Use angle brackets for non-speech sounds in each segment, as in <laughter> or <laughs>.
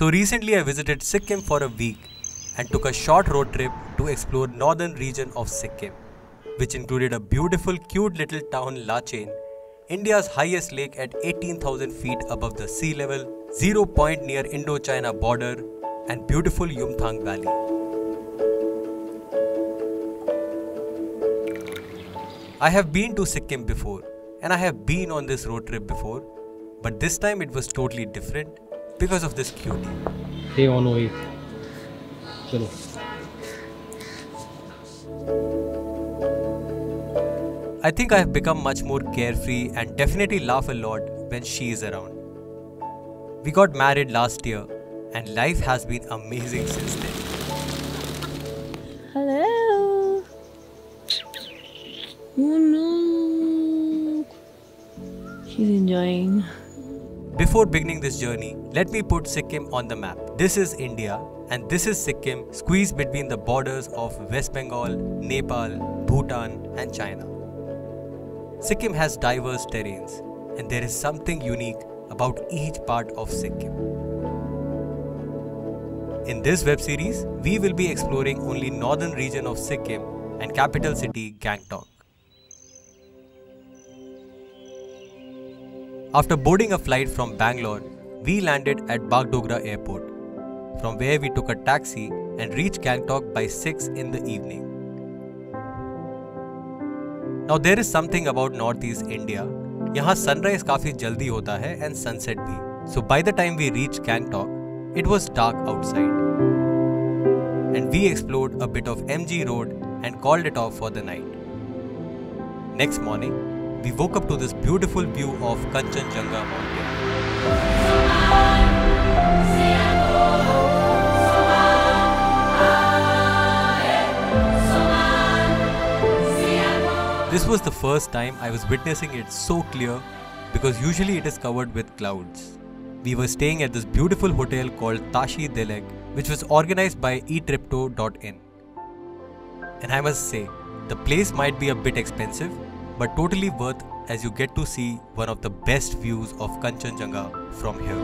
So recently I visited Sikkim for a week and took a short road trip to explore northern region of Sikkim, which included a beautiful cute little town Lachen, India's highest lake at 18,000 feet above the sea level, zero point near Indo-China border and beautiful Yumthang Valley. I have been to Sikkim before and I have been on this road trip before, but this time it was totally different because of this cutie. Hey on way. चलो I think I have become much more carefree and definitely laugh a lot when she is around. We got married last year and life has been amazing since then. Hello. Oh no. She's enjoying. Before beginning this journey, let me put Sikkim on the map. This is India and this is Sikkim squeezed between the borders of West Bengal, Nepal, Bhutan and China. Sikkim has diverse terrains and there is something unique about each part of Sikkim. In this web series, we will be exploring only northern region of Sikkim and capital city Gangtok. After boarding a flight from Bangalore, we landed at Bagdogra airport, from where we took a taxi and reached Gangtok by 6 in the evening. Now there is something about Northeast India. यहाँ sunrise काफी जल्दी होता है and sunset भी. So by the time we reached Gangtok, it was dark outside. And we explored a bit of MG Road and called it off for the night. Next morning, we woke up to this beautiful view of Kanchenjunga mountain. This was the first time I was witnessing it so clear because usually it is covered with clouds. We were staying at this beautiful hotel called Tashi Delek, which was organized by eTripto.in. And I must say, the place might be a bit expensive, but totally worth as you get to see one of the best views of Kanchenjunga from here.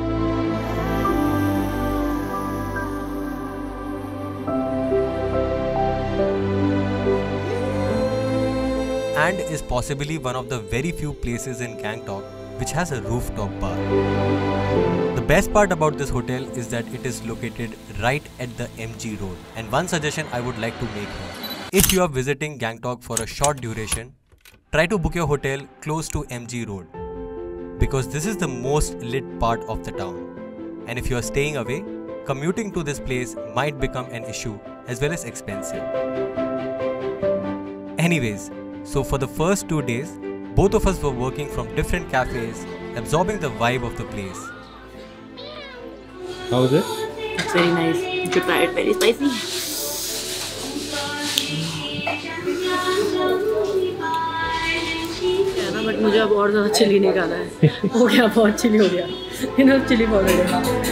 And is possibly one of the very few places in Gangtok which has a rooftop bar. The best part about this hotel is that it is located right at the MG Road. And one suggestion I would like to make here. If you are visiting Gangtok for a short duration, try to book your hotel close to MG Road because this is the most lit part of the town. And if you are staying away, commuting to this place might become an issue as well as expensive. Anyways, so for the first two days, both of us were working from different cafes, absorbing the vibe of the place. How was it? It's very nice. You should try it. Very spicy. But मुझे अब और ज़्यादा chilli नहीं खाना है हो गया बहुत चिली हो गया enough chilli powder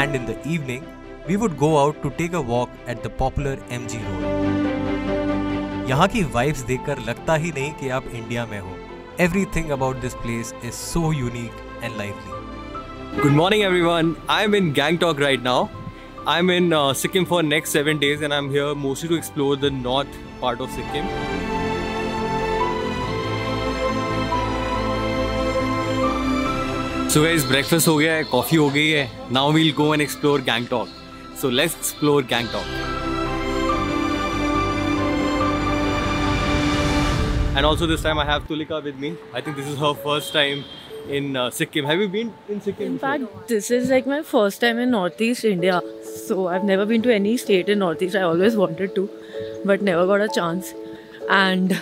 And in the evening, we would go out to take a walk at the popular MG Road. यहाँ की वाइब्स देखकर लगता ही नहीं कि आप इंडिया में हो Everything about this place is so unique and lively. Good morning, everyone. I'm in Gangtok right now. I'm in uh, Sikkim for next seven days, and I'm here mostly to explore the north part of Sikkim. So guys, breakfast हो गया है, coffee हो गई है. Now we'll go and explore Gangtok. So let's explore Gangtok. And also this time I have Tulika with me. I think this is her first time in uh, Sikkim. Have you been in Sikkim? In before? fact, this is like my first time in Northeast India. So I've never been to any state in Northeast. I always wanted to, but never got a chance. And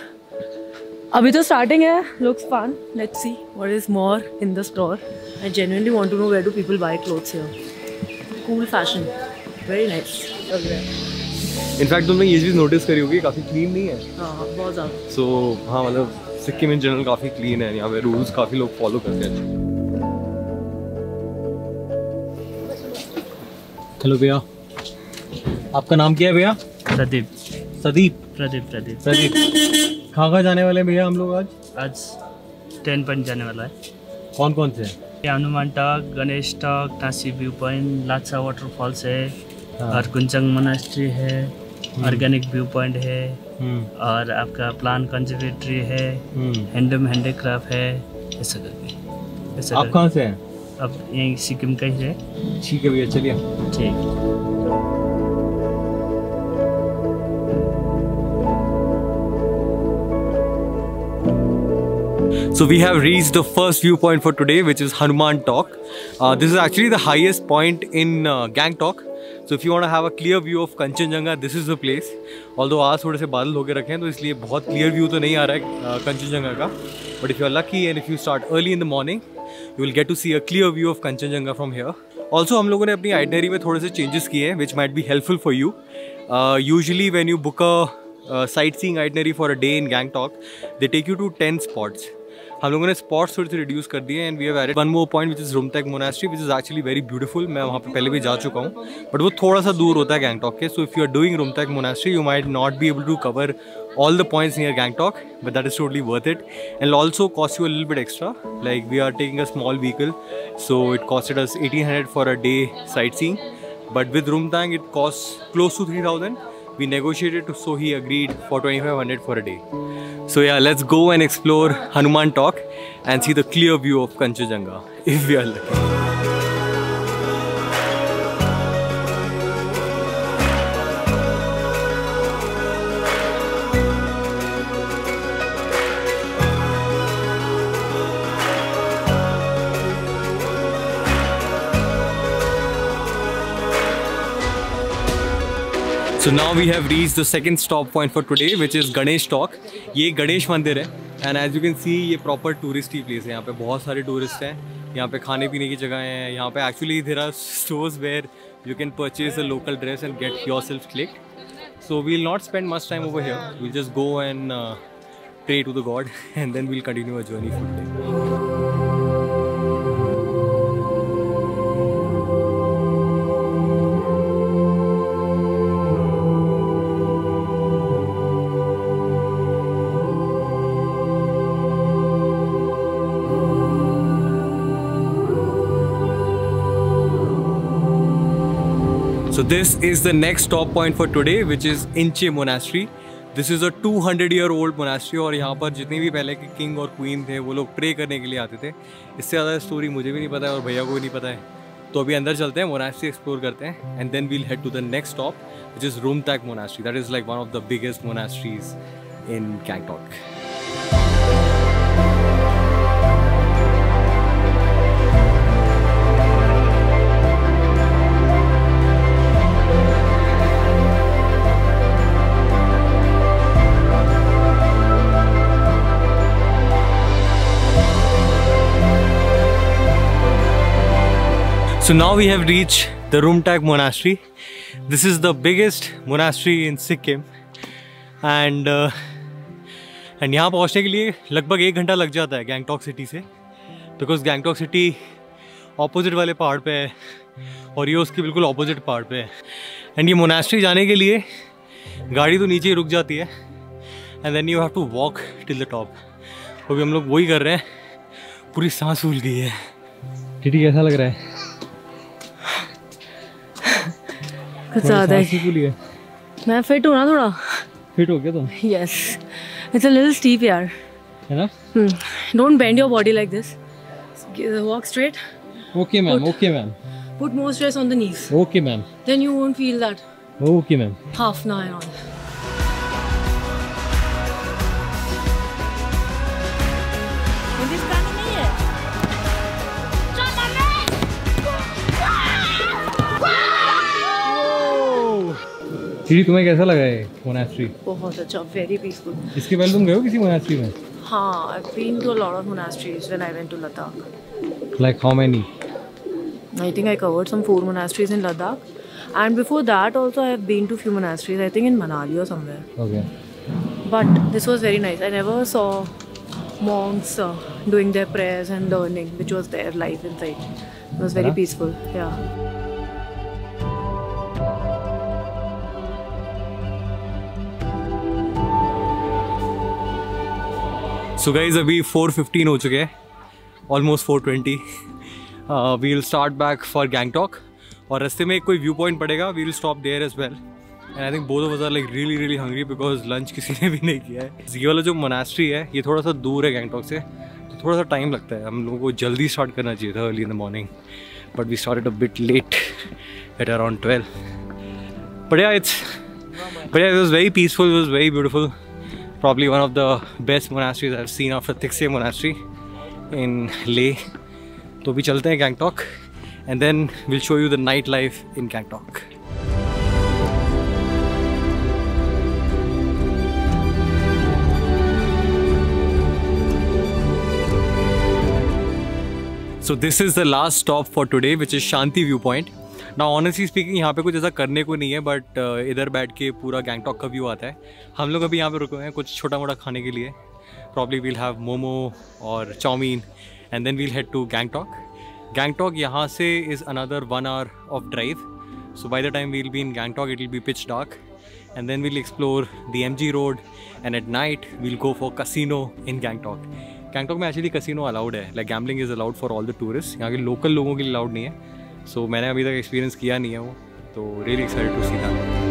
अभी तो starting है. Let's see what is more in the store. I genuinely want to know where do people buy clothes here. Cool fashion, very nice. लग रहा in fact तुमने ये चीज़ notice करी होगी काफ़ी क्लीन नहीं है। हाँ बहुत ज़्यादा। सो हाँ मतलब सिक्किम इन जनरल काफ़ी क्लीन है यहाँ पे रूल्स काफ़ी लोग फॉलो करते हैं। हेलो भैया। आपका नाम क्या है भैया? प्रदीप। सदीप। प्रदीप प्रदीप। प्रदीप। कहाँ कहाँ जाने वाले भैया हम लोग आज? आज टेन पॉइंट जाने वाला है। कौन कौन से? हनुमान टॉक गणेश टॉक तासी व्यू पॉइंट लाचा वाटरफॉल्स है हाँ। और कुंचंग मोनास्ट्री है ऑर्गेनिक व्यू पॉइंट है हम्म। और आपका प्लान कंजर्वेटरी है हम्म। हैंडलूम हैंडीक्राफ्ट है ऐसा करके ऐसा आप। कहाँ से हैं? अब यहीं सिक्किम का ही है। ठीक है भैया चलिए। ठीक। So we have reached the first viewpoint for today, which is Hanuman Talk. Uh, this is actually the highest point in uh, Gangtok. So if you want to have a clear view of Kanchenjunga, this is the place. Although आज थोड़े से बादल होके रखे हैं तो इसलिए बहुत clear view तो नहीं आ रहा है कंचनजंगा का But if you are lucky and if you start early in the morning, you will get to see a clear view of Kanchenjunga from here. Also हम लोगों ने अपनी itinerary में थोड़े से changes किए हैं which might be helpful for you. Uh, usually when you book a uh, sightseeing itinerary for a day in Gangtok, they take you to 10 spots. हम लोगों ने स्पॉट्स थोड़े से रिड्यूस कर दिए and we have added one more point which is Rumtek monastery which is actually very beautiful मैं वहाँ पर पहले भी जा चुका हूँ बट वो थोड़ा सा दूर होता है गैंगटॉक के। So if you are doing Rumtek monastery you might not be able to cover all the points near Gangtok but that is totally worth it and also cost you all but extra like we are taking a small vehicle so it costed us eighteen hundred for a day sightseeing but with Rumtek it cost close to three thousand We negotiated, so he agreed for 2500 for a day. So yeah, let's go and explore Hanuman Talk and see the clear view of Kanchajanga if we are lucky. So now we have reach the second stop point for today, which is Ganesh Talk. ये गणेश मंदिर है। And as you can see ये proper touristy place है। यहाँ पे बहुत सारे tourist हैं। यहाँ पे खाने पीने की जगह हैं। यहाँ पे actually there are stores where you can purchase a local dress and get yourself click so we'll not spend much time over here we'll just go and pray to the god <laughs> and then we'll continue our journey for today. So this is the next stop point for today, which is Inche Monastery. This is a 200 year old monastery और यहाँ पर जितने भी पहले के king और queen थे वो लोग प्रे करने के लिए आते थे। इससे ज़्यादा स्टोरी मुझे भी नहीं पता है और भैया को भी नहीं पता है। तो अभी अंदर चलते हैं मोनास्ट्री एक्सप्लोर करते हैं and then we'll head to the next stop which is Rumtek monastery that is like one of the biggest monasteries in Gangtok So now we have reached the Rumtak Monastery. This is the biggest monastery in Sikkim. And uh, and यहाँ पहुँचने के लिए लगभग एक घंटा लग जाता है गैंगटॉक सिटी से। बिकॉज़ गैंगटॉक सिटी ऑपोजिट वाले पहाड़ पे है और ये उसके बिल्कुल ऑपोजिट पहाड़ पे है। एंड ये मोनास्ट्री जाने के लिए गाड़ी तो नीचे ही रुक जाती है। And then you have to walk till the top अभी हम लोग वही कर रहे हैं। पूरी सांस फूल गई है। टीटी कैसा लग रहा है? कुछ ज़्यादा ही सांस ही मैं फिट हूँ ना थोड़ा? फिट हो गया तुम yes it's a little steep यार। है ना? Don't bend your body like this walk straight okay ma'am okay ma'am put more stress on the knees. Okay ma'am then you won't feel that. Okay ma'am half now and टीटी तुम्हें कैसा लगा है monastery बहुत अच्छा very peaceful इसके पहले तुम गए हो किसी मोनास्ट्री में हाँ I've been to a lot of monasteries when I went to Ladakh like how many I think I covered some four monasteries in Ladakh and before that also I have been to few monasteries I think in Manali or somewhere okay but this was very nice I never saw monks uh, doing their prayers and learning which was their life inside it was very Yeah. peaceful yeah so guys अभी 4:15 हो चुके हैं. Almost 4:20 will start back for Gangtok और रस्ते में एक कोई view point पड़ेगा we will stop there as well and I think both of are like really really hungry because lunch किसी ने भी नहीं किया है. ये वाला जो मोनास्ट्री है, ये थोड़ा सा दूर है गैंगटॉक से. तो थोड़ा सा टाइम लगता है. हम लोगों को जल्दी स्टार्ट करना चाहिए था early in the morning but we started a bit late at around twelve but yeah it's but yeah it was very peaceful it was very beautiful probably one of the best monasteries I've seen after Tikse Monastery in Leh. तो अभी चलते हैं Gangtok and then will show you the night life in Gangtok so this is the last stop for today which is Shanti view point ना honestly speaking यहाँ पे कुछ ऐसा करने को नहीं है बट इधर बैठ के पूरा गैंगटॉक का व्यू आता है। हम लोग अभी यहाँ पे रुके हुए हैं कुछ छोटा मोटा खाने के लिए। प्रॉब्ली वील हैव मोमो और chow mein and then we'll head to Gangtok Gangtok यहाँ से is another one hour of drive so by the time we'll be in Gangtok it will be pitch dark and then we'll explore the MG road, and at night, we'll go for casino in Gangtok. Gangtok में actually casino allowed है. Like gambling is allowed for all the tourist यहाँ के local लोगों के लिए allowed नहीं है. सो so, मैंने अभी तक एक्सपीरियंस किया नहीं है वो तो really excited to see that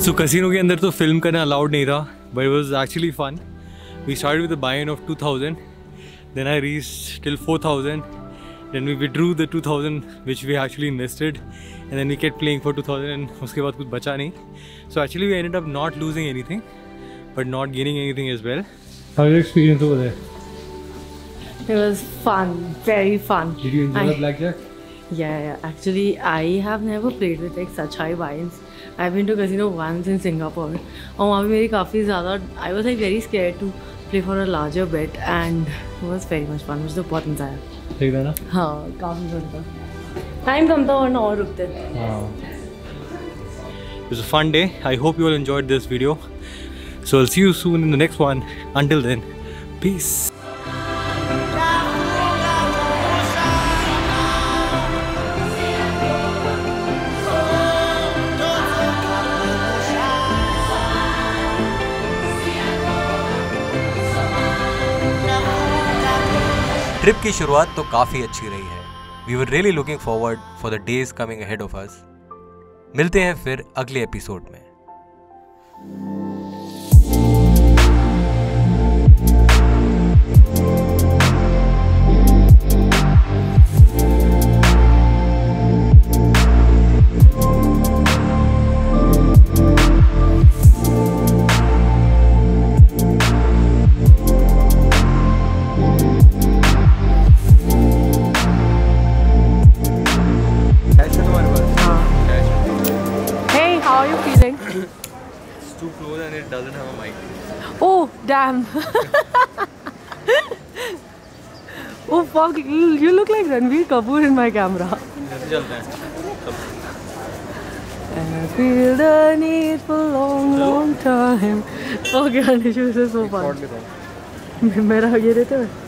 so casino के अंदर तो फ़िल्म करना अलाउड नहीं रहा but was actually fun we start with the buy in of two thousand then I reach till four thousand then we withdrew the two thousand which we actually invested and then we kept playing for 2000 and उसके बाद कुछ बचा नहीं. So actually we ended up not losing anything but not gaining anything as well How was your experience over there? It was fun, very fun. Did you enjoy I- the blackjack? Yeah, yeah. Actually, I have never played with like such high buy-ins. I've been to casino once in Singapore. और वहाँ पे मेरी काफ़ी ज़्यादा I was like very scared to play for a larger bet and it was very much fun. मुझे तो बहुत मज़ा आया सही था ना हाँ काफ़ी फन था टाइम कम था वरना और रुकते हाँ it was a fun day I hope you all enjoyed this video So I'll see you soon in the next one. Until then, peace. Trip की शुरुआत तो काफ़ी अच्छी रही है। We were really looking forward for the days coming ahead of us मिलते हैं फिर अगले एपिसोड में। Oh, damn. oh, fuck. You you look like Ranveer Kapoor in my camera. जैसे चलते हैं And I feel the need for long, long time. Okay, Anishu, this is so fun. मेरा ये रहते हुए